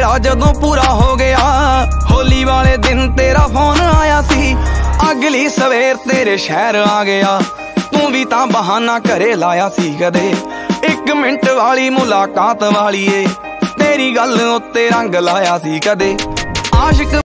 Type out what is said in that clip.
ਵੇਲਾ ਜਦੋਂ ਪੂਰਾ ਹੋ ਗਿਆ। ਹੋਲੀ ਵਾਲੇ ਦਿਨ ਤੇਰਾ ਫੋਨ ਆਇਆ ਸੀ। ਅਗਲੀ ਸਵੇਰ ਤੇਰੇ ਸ਼ਹਿਰ ਆ ਗਿਆ। ਤੂੰ ਵੀ ਤਾਂ ਬਹਾਨਾ ਘਰੇ ਲਾਇਆ ਸੀ ਕਦੇ। ਇੱਕ ਮਿੰਟ ਵਾਲੀ ਮੁਲਾਕਾਤ ਵਾਲੀਏ। ਤੇਰੀ ਗੱਲ ਉੱਤੇ ਰੰਗ ਲਾਇਆ ਸੀ ਕਦੇ।